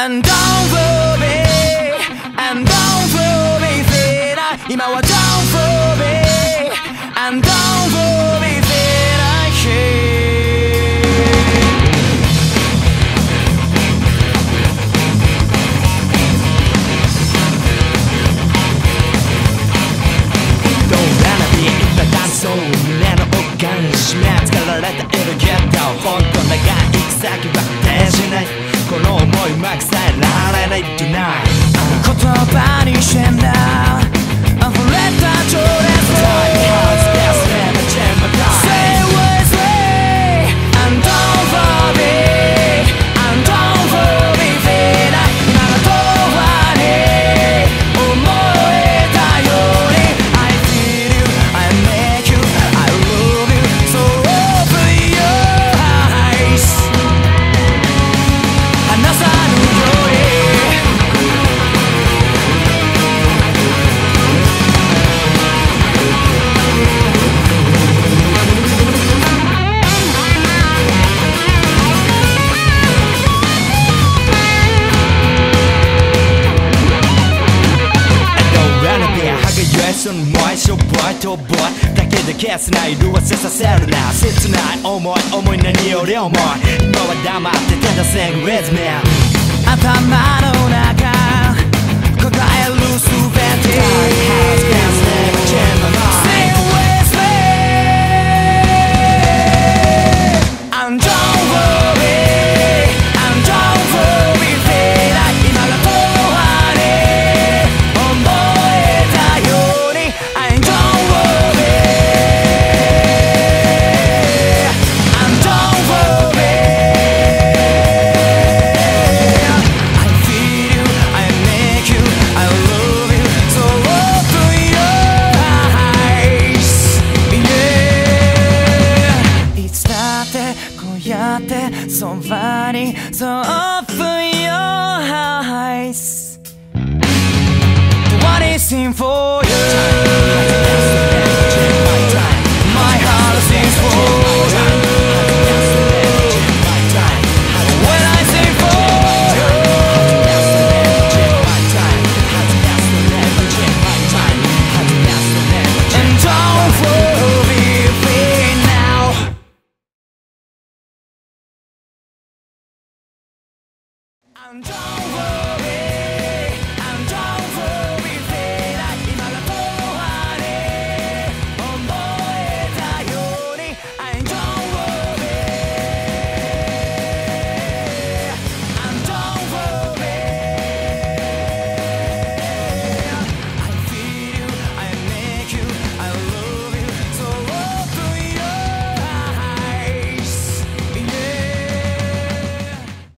And down for me And down for me don't fool me. And down な伝えられない Tonight 言葉にしてションも相性ボイとボイだけで消すな色はせさせるな切ない思い思い何より重い今は黙ってただ Sing with me 頭 money So offer your eyes What is in for you? And over.